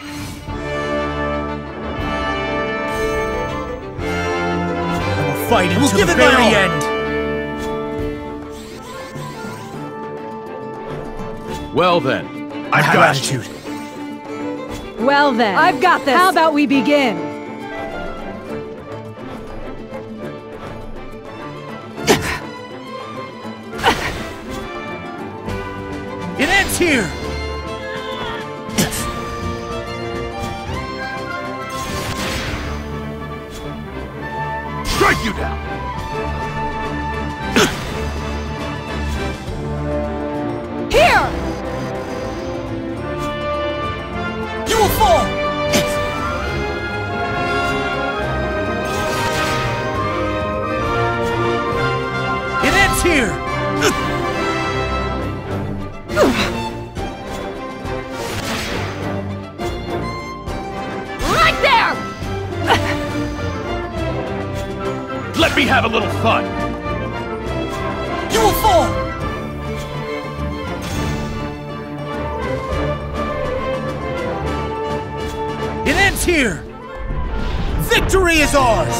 you fight We'll the it my very end. Well then, I've have got attitude. Well then, I've got this. How about we begin? It ends here. Strike you down! Here! You will fall! It ends here. Let me have a little fun! You will fall! It ends here. Victory is ours.